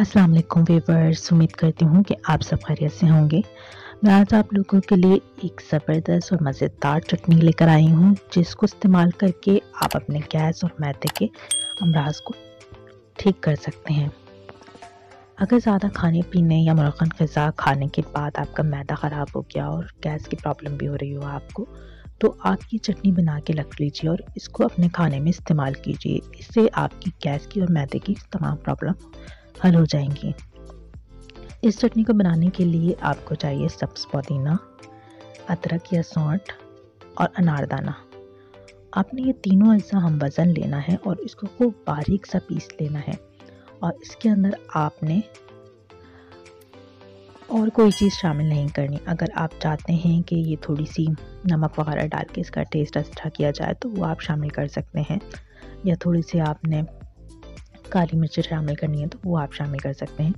अस्सलाम वालेकुम वीवर्स उम्मीद करती हूँ कि आप सब खैरियत से होंगे। मैं आज आप लोगों के लिए एक ज़बरदस्त और मज़ेदार चटनी लेकर आई हूँ, जिसको इस्तेमाल करके आप अपने गैस और मैदे के अमराज को ठीक कर सकते हैं। अगर ज़्यादा खाने पीने या मुरखन गज़ा खाने के बाद आपका मैदा ख़राब हो गया और गैस की प्रॉब्लम भी हो रही हो आपको तो आप ये चटनी बना के रख लीजिए और इसको अपने खाने में इस्तेमाल कीजिए। इससे आपकी गैस की और मैदे की तमाम प्रॉब्लम हल हो जाएँगी। इस चटनी को बनाने के लिए आपको चाहिए सब्ज़ पुदीना, अदरक या सौंठ और अनारदाना। आपने ये तीनों अज्जा हम वज़न लेना है और इसको खूब बारीक सा पीस लेना है और इसके अंदर आपने और कोई चीज़ शामिल नहीं करनी। अगर आप चाहते हैं कि ये थोड़ी सी नमक वगैरह डाल के इसका टेस्ट अच्छा किया जाए तो वो आप शामिल कर सकते हैं। या थोड़ी सी आपने काली मिर्च शामिल करनी है तो वो आप शामिल कर सकते हैं।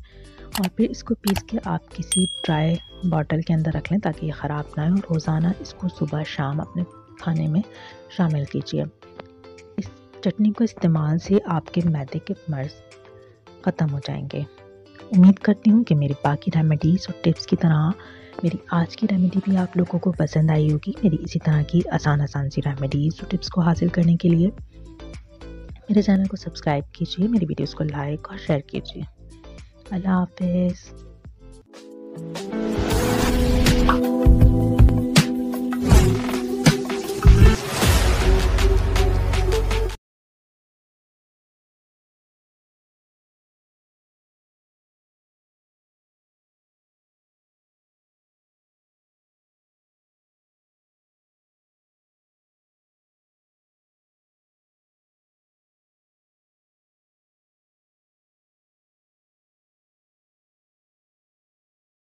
और फिर इसको पीस के आप किसी ड्राई बॉटल के अंदर रख लें, ताकि ये ख़राब ना हो। रोज़ाना इसको सुबह शाम अपने खाने में शामिल कीजिए। इस चटनी को इस्तेमाल से आपके मैदे के मर्ज ख़त्म हो जाएँगे। उम्मीद करती हूँ कि मेरे बाकी रेमेडीज़ और टिप्स की तरह मेरी आज की रेमेडी भी आप लोगों को पसंद आई होगी। मेरी इसी तरह की आसान आसान सी रेमेडीज़ और टिप्स को हासिल करने के लिए मेरे चैनल को सब्सक्राइब कीजिए, मेरी वीडियोस को लाइक और शेयर कीजिए। अल्लाह हाफिज़।